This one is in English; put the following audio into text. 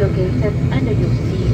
located under your seat.